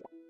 one.